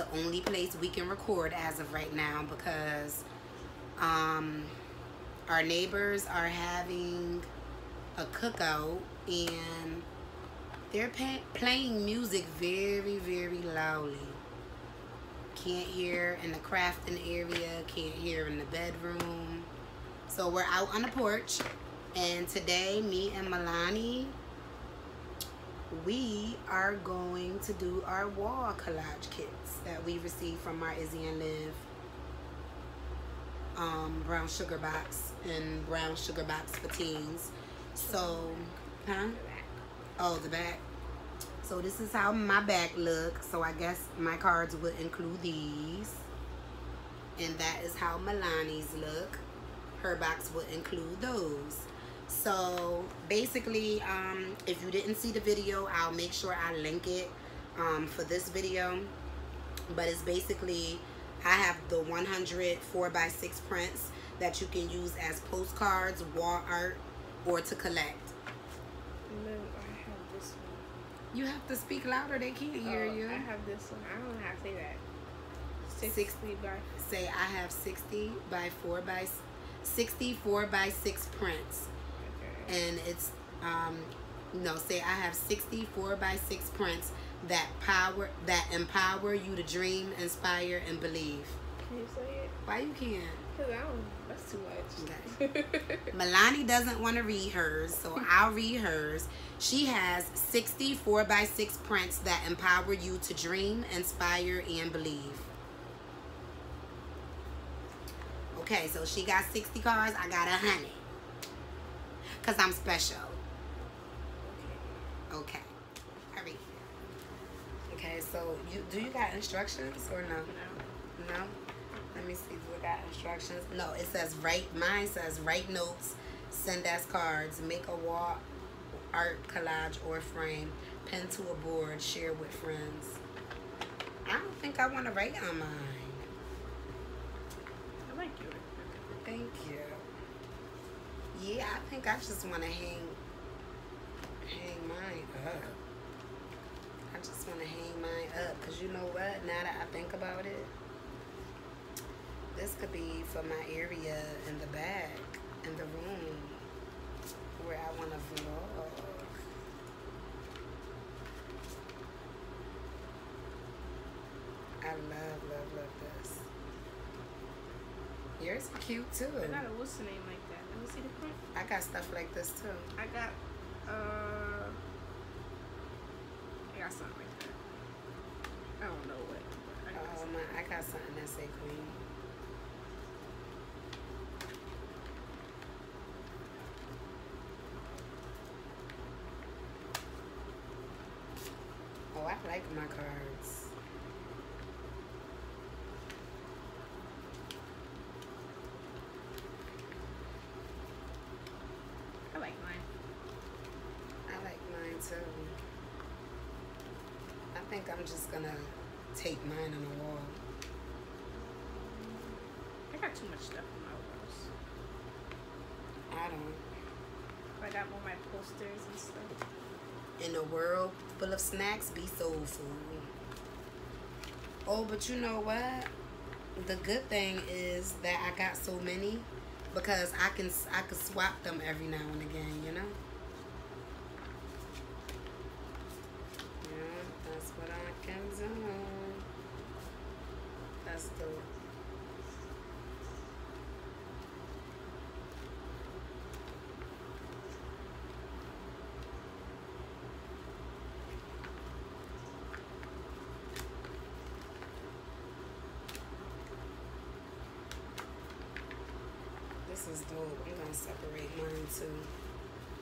the only place we can record as of right now because um, our neighbors are having a cookout and they're playing music very, very loudly. Can't hear in the crafting area, can't hear in the bedroom. So we're out on the porch and today me and Mahloni we are going to do our wall collage kits that we received from our Izzy and Liv um, brown sugar box and brown sugar box for teens. So, huh? Oh, the back. So this is how my back looks. So I guess my cards would include these. And that is how Mahloni's look. Her box would include those. So basically, um, if you didn't see the video, I'll make sure I link it um, for this video. But it's basically, I have the 100 4x6 prints that you can use as postcards, wall art, or to collect. No, I have this one. You have to speak louder. They can't hear Oh, you. I have this one. I don't know how to say that. Six- 60 by Say I have 60 by 4 by 64 by 6 prints. okay. and it's um no say i have 64 by 6 prints that power that empower you to dream inspire and believe Can you say it? why you can't Cause I don't. That's too much. Mahloni doesn't want to read hers, so I'll read hers. She has 64 by 6 prints that empower you to dream, inspire, and believe. Okay, so she got 60 cards, I got a 100. Because I'm special. Okay. Right. Okay, so you do you got instructions or no? no. No? Let me see. Do I got instructions? No, it says write. Mine says write notes, send us cards, make a wall art collage or frame, pen to a board, share with friends. I don't think I want to write on mine. I like you. Thank you. Yeah, I think I just want to hang hang mine up. I just want to hang mine up because you know what? Now that I think about it, this could be for my area in the back, in the room where I want to vlog. I love, love, love this. Yours are cute too. I got a what's the name like that? Let me see the print. I got stuff like this too. I got uh. I got something like. I don't know what. I got Oh something. my, I got something that say queen. Oh, I like my cards. I like mine. I like mine too. I think I'm just gonna take mine on the wall. I got too much stuff in my walls. I don't. I got more my posters and stuff. in a world full of snacks, be soulful. Oh, but you know what? The good thing is that I got so many because I can I can swap them every now and again, you know. Yeah, that's what I can do. That's dope. This is dope. I'm gonna separate mine too.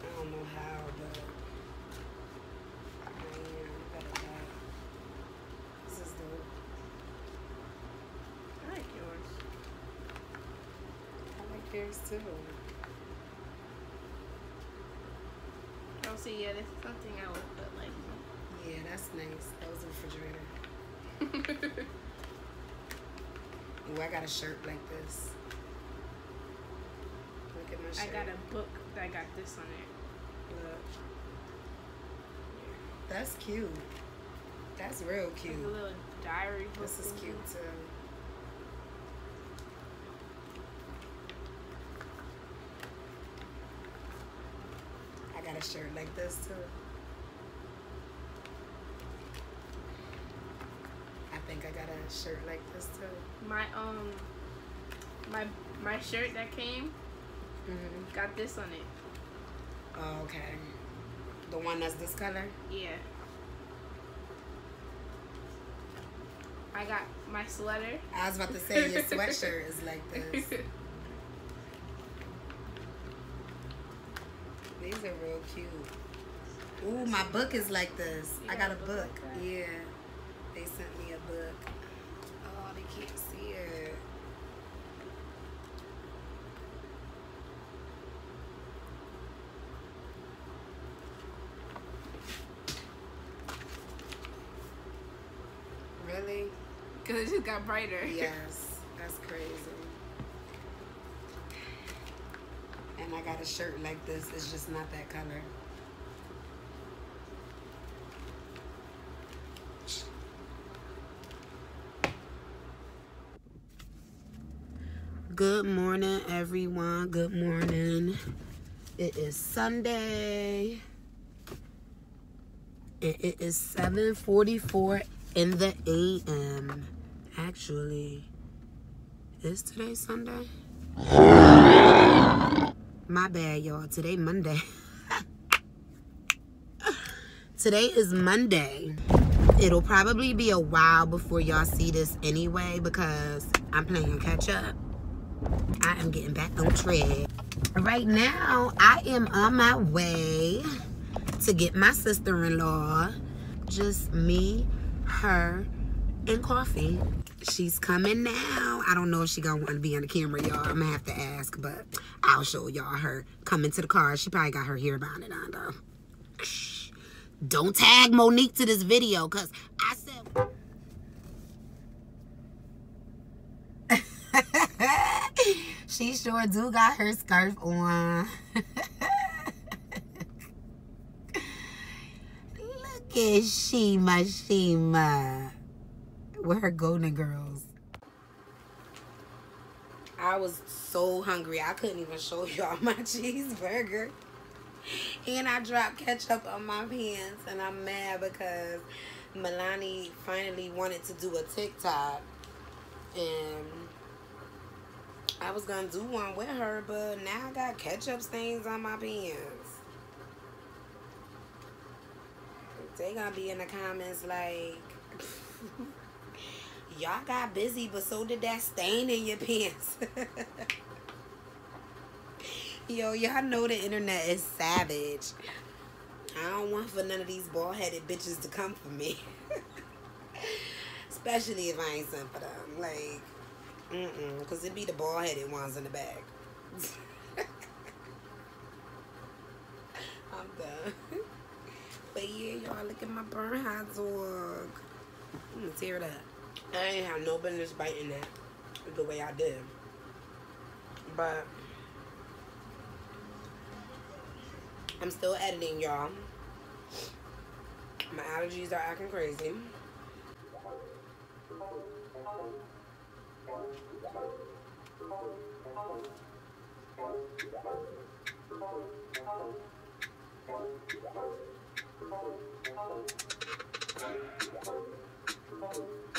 I don't know how, but I am. Better not. This is dope. I like yours. I like yours too. Oh, see, yeah, this is something I would put like. Yeah, that's nice. That was a refrigerator. Ooh, I got a shirt like this. Look at my I got a book that got this on it. Look. That's cute. That's real cute. Like a little diary book. This is cute too. I got a shirt like this too. I think I got a shirt like this too. My um, my my shirt that came Mm-hmm. got this on it. Oh, okay. The one that's this color? Yeah. I got my sweater. I was about to say your sweatshirt is like this. These are real cute. Ooh, my book is like this. You I got a book book. like? Yeah. They sent me a book. Oh, they can't see it. Really? Cause it got brighter. Yes, that's crazy. And I got a shirt like this. It's just not that color. Good morning, everyone. Good morning. It is Sunday. And it is 7:44 in the AM. Actually, is today Sunday? My bad, y'all. Today Monday. today is Monday. It'll probably be a while before y'all see this anyway because I'm playing catch up. I am getting back on track. Right now, I am on my way to get my sister-in-law. Just me, her, and coffee. She's coming now. I don't know if she gonna want to be on the camera, y'all. I'm gonna have to ask, but I'll show y'all her coming to the car. She probably got her hair bonnet on though. Don't tag Monique to this video, cause I said. she sure do got her scarf on. Look at Shima Shima. With her golden girls. I was so hungry. I couldn't even show y'all my cheeseburger. And I dropped ketchup on my pants. And I'm mad because Mahloni finally wanted to do a TikTok. And I was going to do one with her. But now I got ketchup stains on my pants. They gonna be in the comments like, y'all got busy, but so did that stain in your pants. Yo, y'all know the internet is savage. I don't want for none of these bald headed bitches to come for me. Especially if I ain't sent for them. Like, mm-mm. Because it be the bald headed ones in the back. I'm done. But yeah, y'all look at my burn hot dog. I'm gonna tear it up. I ain't have no business biting that the way I did. But I'm still editing, y'all. My allergies are acting crazy.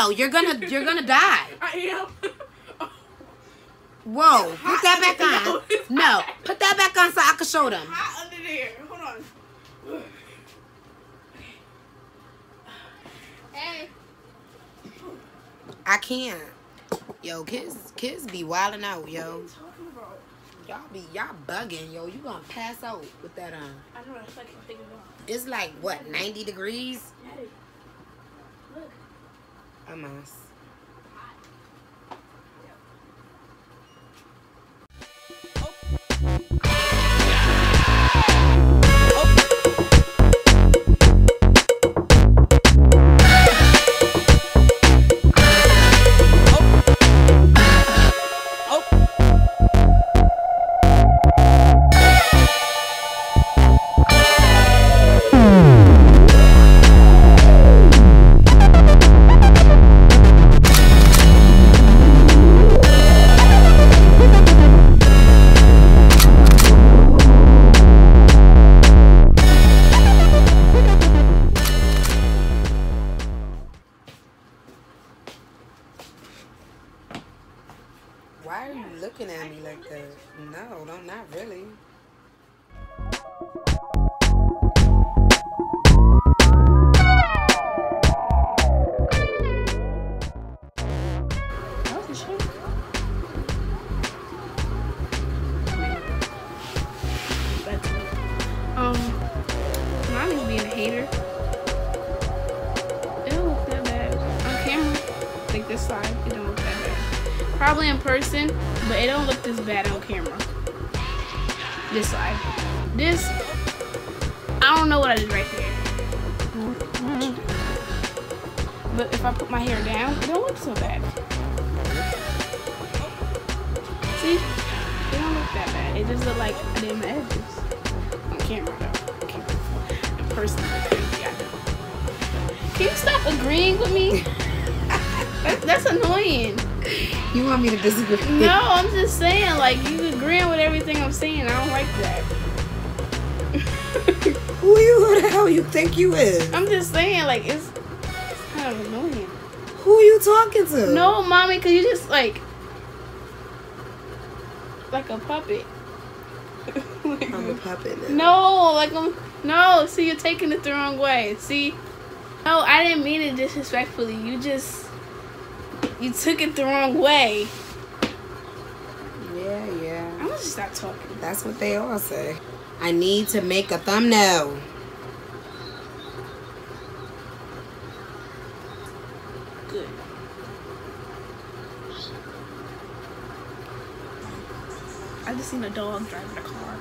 No, you're gonna you're gonna die. I am. Whoa, put that back on. No, put that back on so I can show them. Hot under there. Hold on. Hey. I can't. Yo, kids kids be wilding out, yo. What are you talking about? Y'all be y'all bugging, yo. You gonna pass out with that on. I know. It's like I'm thinking about. It's like what, 90 degrees? Daddy. Look. A Why are you looking at me like that? No, don't not really. Can you stop agreeing with me? That- that's annoying. You want me to disagree? No, I'm just saying, like, you agreeing with everything I'm saying. I don't like that. Who you who the hell you think you is? I'm just saying, like, it's, it's kind of annoying. Who are you talking to? No, mommy, because you just, like, like a puppet. Like- I'm a puppet now. No, like I'm no. See, you're taking it the wrong way. See, no, I didn't mean it disrespectfully. You just you took it the wrong way. Yeah, yeah. I'm gonna just stop talking. That's what they all say. I need to make a thumbnail. Good. I just seen a dog driving a car.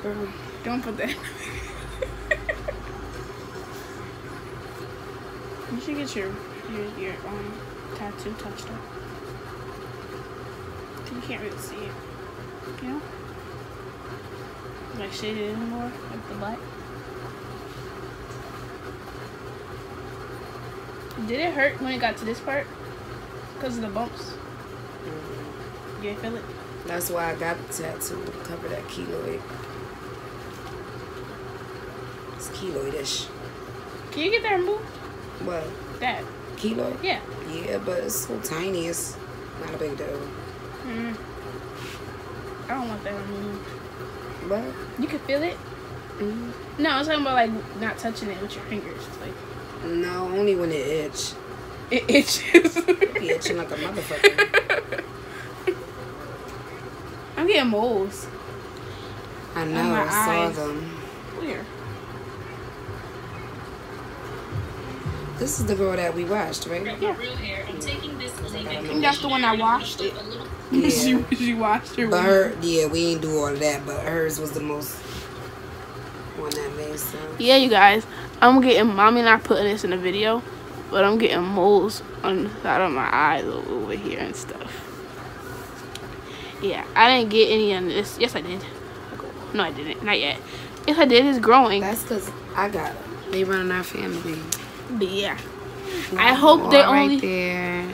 Girl, Don't put that. you should get your your your um tattoo touched up. You can't really see it. You know? Like shaded in more, like the butt. Did it hurt when it got to this part? Because of the bumps? You didn't feel it? that's why I got the tattoo to cover that keloid. It's keloidish. Can you get that removed? What? That. Keloid? Yeah. Yeah, but it's so tiny. It's not a big deal. Mm. I don't want that removed. But You can feel it? mm, No, I'm talking about like not touching it with your fingers. Like no, only when it itch. it itches. Be itching like a motherfucker. I'm getting moles. I know. I saw eyes. them. Where? This is the girl that we watched, right? Yeah. And That's the one I washed it. Yeah. she, she washed her. But her, yeah, we ain't do all of that. But hers was the most one that made sense. Yeah, you guys. I'm getting. Mommy not putting this in the video, but I'm getting moles on the side of my eyes over here and stuff. Yeah, I didn't get any of this. Yes, I did. No, I didn't. Not yet. If I did. It's growing. That's cause I got them. They run in our family. But yeah, I hope they right only. there.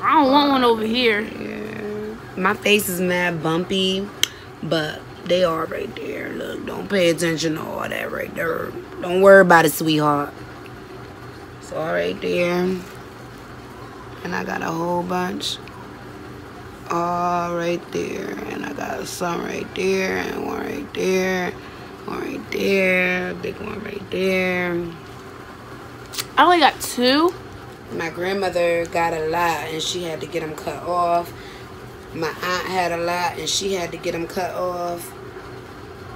I don't want one over here. Yeah. My face is mad bumpy, but they are right there. Look, don't pay attention to all that right there. Don't worry about it, sweetheart. It's all right there. And I got a whole bunch all right there. And I got some right there and one right there. One right there. Big one right there. I only got two. My grandmother got a lot and she had to get them cut off. My aunt had a lot and she had to get them cut off.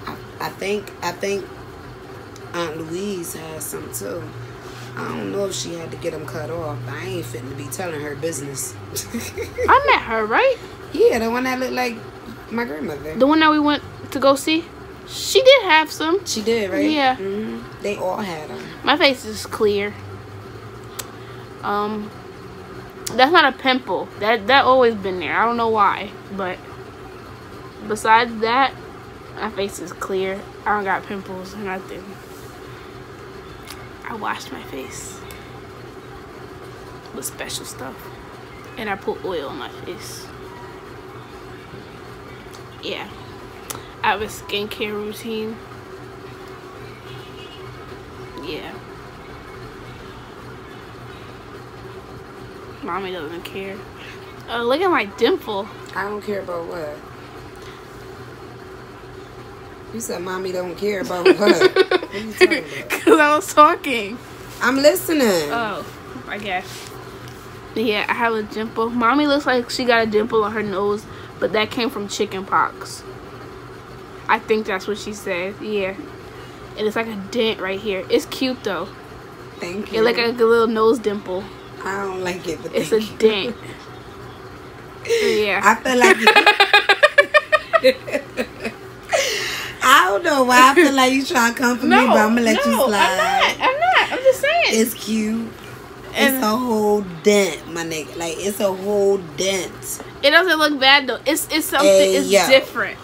I, I think I think Aunt Louise has some too. I don't know if she had to get them cut off. I ain't fitting to be telling her business. I met her, right? Yeah, the one that looked like my grandmother. The one that we went to go see. She did have some. She did, right? Yeah. hmm They all had them. My face is clear. Um, that's not a pimple. That that always been there. I don't know why, but besides that, my face is clear. I don't got pimples or nothing. I washed my face with special stuff, and I put oil on my face. Yeah, I have a skincare routine. Yeah. Mommy doesn't care. Oh, look at my dimple. I don't care about what. You said mommy don't care about what? what are you about? Because I was talking. I'm listening. Oh, I guess. Yeah, I have a dimple. Mommy looks like she got a dimple on her nose, but that came from chicken pox. I think that's what she said. Yeah. And it's like a dent right here. It's cute though. Thank you. It's like a little nose dimple. I don't like it, but It's a you. dent. yeah. I feel like you, I don't know why I feel like you trying to come for me, but I'm gonna let you no, slide. I'm not. I'm not. I'm just saying. It's cute. And- it's a whole dent, my nigga. Like it's a whole dent. It doesn't look bad though. It's it's something. Hey, it's yo. different.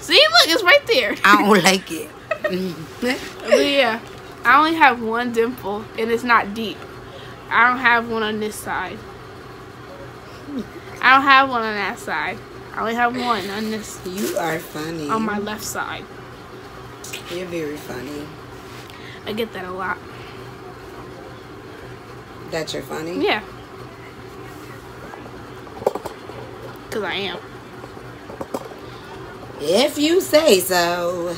See, look, it's right there. I don't like it. Mm-hmm. But yeah, I only have one dimple, and it's not deep. I don't have one on this side. I don't have one on that side. I only have one on this you are funny. on my left side. You're very funny. I get that a lot. That you're funny. Yeah. Cause I am. If you say so.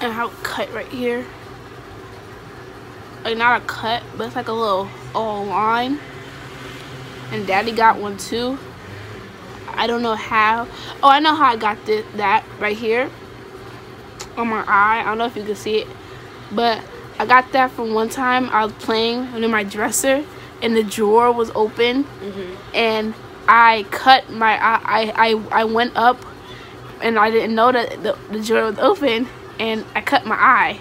And I have a cut right here. Like not a cut, but it's like a little all line. And daddy got one too. I don't know how. Oh, I know how I got this, that right here on my eye. I don't know if you can see it, but I got that from one time I was playing under my dresser, and the drawer was open, mm-hmm. and I cut my eye. I, I I went up, and I didn't know that the, the drawer was open, and I cut my eye.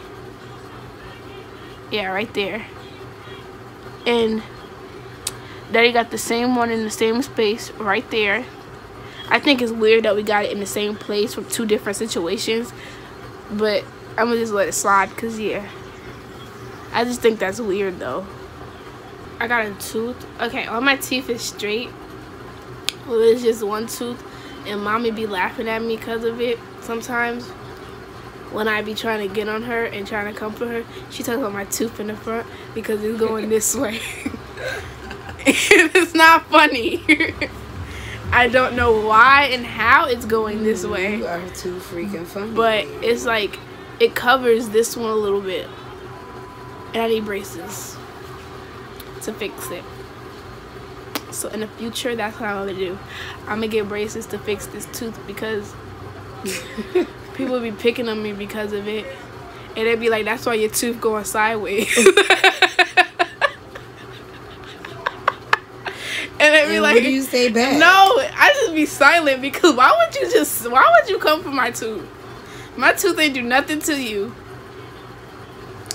Yeah, right there. And Daddy got the same one in the same space right there. I think it's weird that we got it in the same place from two different situations. But I'm gonna just let it slide because, yeah. I just think that's weird though. I got a tooth. Okay, all my teeth is straight. Well, it's just one tooth. And mommy be laughing at me because of it sometimes. When I be trying to get on her and trying to comfort her, she talks about my tooth in the front because it's going this way. it's not funny. I don't know why and how it's going this mm, way. You are too freaking funny. But it's like it covers this one a little bit. And I need braces to fix it. So in the future that's what I'm gonna do. I'm gonna get braces to fix this tooth because people be picking on me because of it. And they'd be like, that's why your tooth going sideways. and they'd be And like, what do you say back? no, I just be silent because why would you just why would you come for my tooth? My tooth ain't do nothing to you.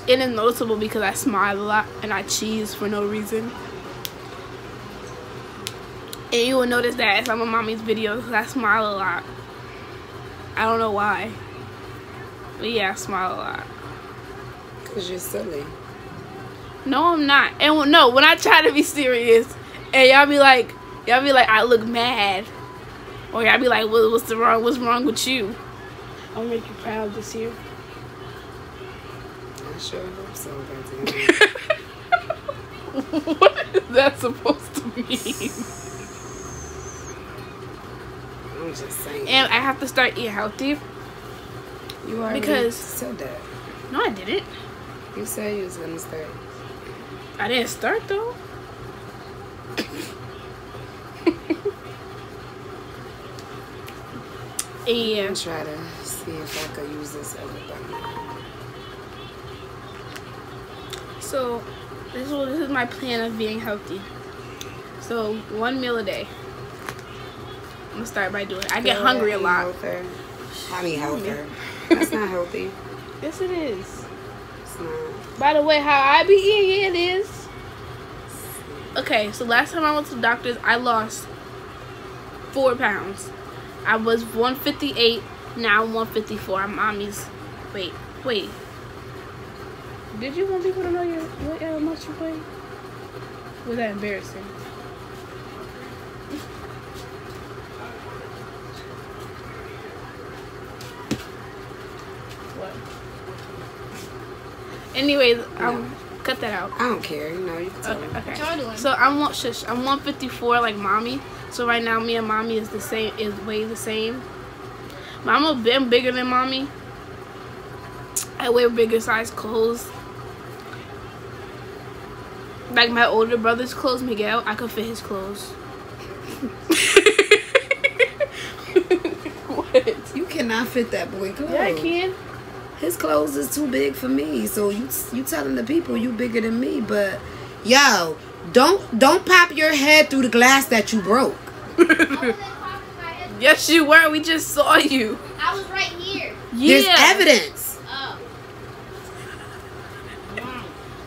It is noticeable because I smile a lot and I cheese for no reason. And you will notice that in some of mommy's videos I smile a lot. I don't know why. But yeah, I smile a lot. Cause you're silly. No, I'm not. And no, when I try to be serious, and y'all be like, y'all be like, I look mad, or y'all be like, what, what's the wrong? What's wrong with you? I'll make you proud this year. I sure hope so, goddamn. what is that supposed to mean? I'm just saying. And I have to start eating healthy. you already because- said that. No, I didn't. You said you was gonna start. I didn't start though. yeah. I'm try to see if I could use this other thing. So this is this is my plan of being healthy. So one meal a day. I'm gonna start by doing. It. I get Feel hungry that a lot. healthier. I mean healthier. That's not healthy. Yes, it is. It's not. By the way, how I be eating, it is. Okay, so last time I went to the doctors, I lost four pounds. I was 158. Now I'm 154. I'm mommy's. Wait, wait. Did you want people to know your what how much you weigh? Was that embarrassing? Anyways, I'll cut that out. I don't care. You know, you can tell Okay, me. okay. y'all doing? So I'm one shush, I'm 154 like mommy. So right now me and mommy is the same is way the same. But I'm a bit bigger than mommy. I wear bigger size clothes. Like my older brother's clothes, Miguel, I could fit his clothes. what? You cannot fit that boy clothes. Yeah, I can. His clothes is too big for me. So you you telling the people you bigger than me, but yo, don't don't pop your head through the glass that you broke. yes, you were. We just saw you. I was right here. Yeah. There's evidence. Oh.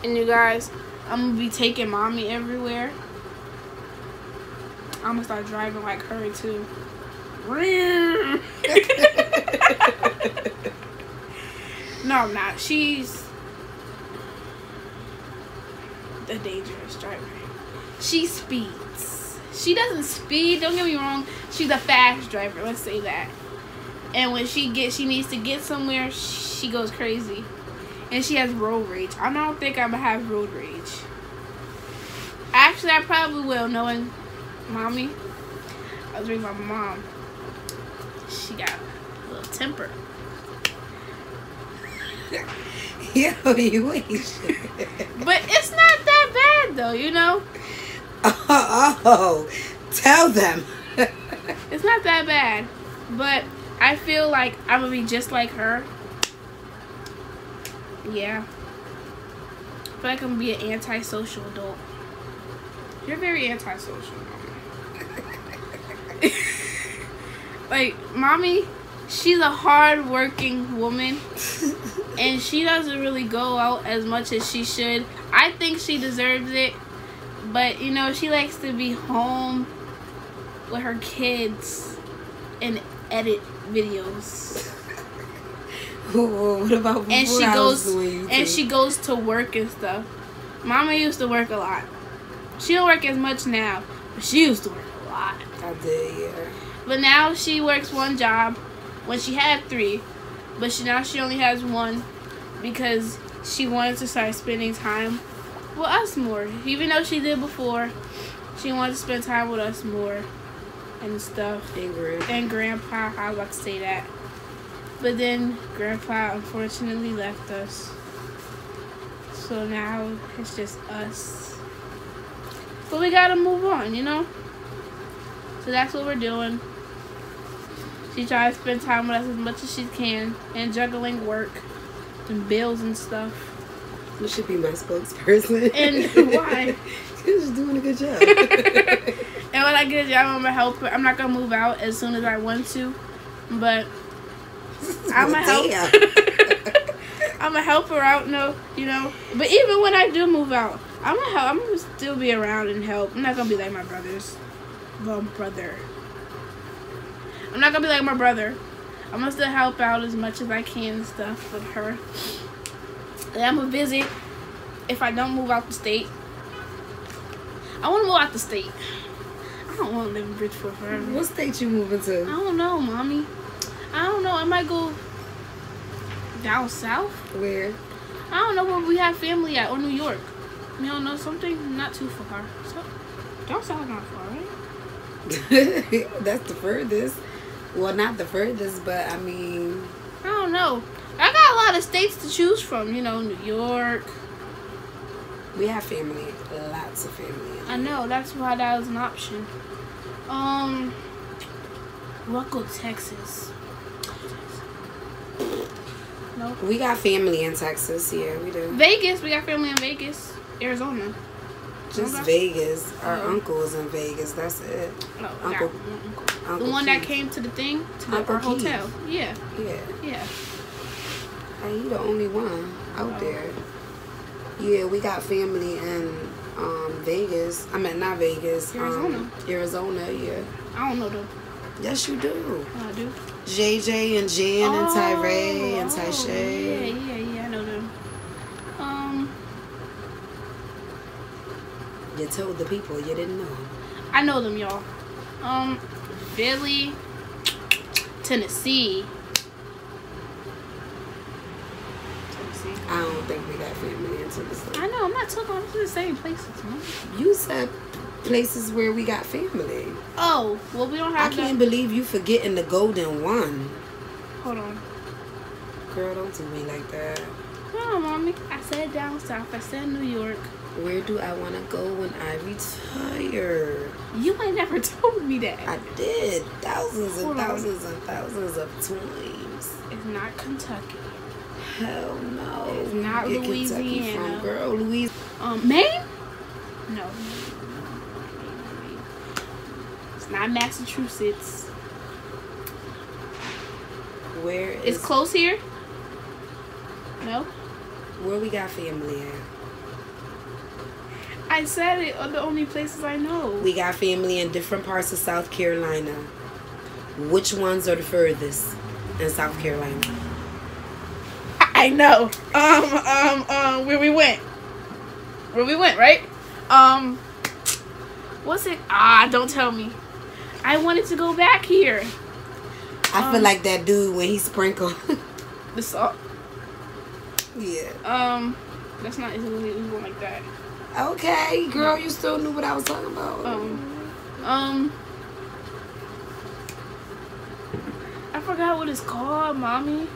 And you guys, I'm gonna be taking mommy everywhere. I'm gonna start driving like her too. no, I'm not. She's a dangerous driver. She speeds. She doesn't speed. Don't get me wrong. She's a fast driver. Let's say that. And when she gets, she needs to get somewhere. She goes crazy and she has road rage. I don't think I'm gonna have road rage. Actually, I probably will, knowing mommy. I was by my mom. She got a little temper. Yo, you ain't shit. But it's not that bad, though, you know? Oh, oh, tell them. It's not that bad. But I feel like I'm gonna be just like her. Yeah. I feel like I'm gonna be an antisocial adult. You're very antisocial, mommy. like, mommy, she's a hard working woman. and she doesn't really go out as much as she should. I think she deserves it. But, you know, she likes to be home with her kids and edit videos. what about And what she goes doing, and she goes to work and stuff. Mama used to work a lot. She don't work as much now, but she used to work a lot. I did, yeah. But now she works one job when she had three, but she now she only has one because she wanted to start spending time with us more. Even though she did before, she wanted to spend time with us more and stuff. Ingrid. And grandpa, I was about to say that. But then grandpa unfortunately left us. So now it's just us. But we gotta move on, you know? So that's what we're doing. She tries to spend time with us as much as she can and juggling work and bills and stuff. You should be my spokesperson. And why? She's doing a good job. And when I get a job, I'm gonna help her. I'm not gonna move out as soon as I want to, but I'm gonna help. I'm gonna help her out. No, you know. But even when I do move out, I'm gonna help. I'm gonna still be around and help. I'm not gonna be like my brothers. Well, brother. I'm not gonna be like my brother. I'm gonna still help out as much as I can and stuff with her. And I'm gonna visit if I don't move out the state. I want to move out the state. I don't want to live in Bridgeport forever. What state you moving to? I don't know, mommy. I don't know. I might go down south. Where? I don't know where we have family at or New York. You don't know something? Not too far. So down south not far, right? That's the furthest. Well, not the furthest, but I mean, I don't know. I got a lot of states to choose from. You know, New York. we have family, lots of family. I know. That's why that was an option. Um, we'll Texas. No. We got family in Texas. Yeah, we do. Vegas. We got family in Vegas, Arizona. Just Vegas. Our Oh. uncle is in Vegas. That's it. No, Uncle- uncle. Uncle the one that came to the thing to the our Keith. hotel. Yeah, Yeah. yeah. Hey, you the only one out Oh. there. Yeah, we got family in um, Vegas. I mean, not Vegas. Arizona. Um, Arizona, yeah. I don't know though. Yes, you do. I do. JJ and Jan and Tyree and Oh, Tyshay. Yeah, yeah, yeah. I know them. Um, You told the people you didn't know. I know them, y'all. Um, Philly, Tennessee. Tennessee. I don't think we got family in Tennessee. I know. I'm not talking about the same places, man. You said places where we got family. Oh, well, we don't have. I can't that. believe you forgetting the golden one. Hold on. Girl, don't do me like that. Come on, mommy. I said down south. I said New York. Where do I want to go when I retire? You ain't never told me that. I did thousands and Hold on. thousands and thousands of times. It's not Kentucky. Hell no. It's not get Kentucky Louisiana. From girl, Louise. Um, Maine? No. It's not Massachusetts. Where is It's close here. No. where we got family at? I said it are the only places I know. We got family in different parts of South Carolina. Which ones are the furthest in South Carolina? I know. Um, um, um, where we went. Where we went, right? Um, what's it? Ah, don't tell me. I wanted to go back here. I Um, feel like that dude when he sprinkled. The salt. yeah. Um, that's not. It wasn't like that. Okay, girl, you still knew what I was talking about. Um, um, I forgot what it's called, mommy.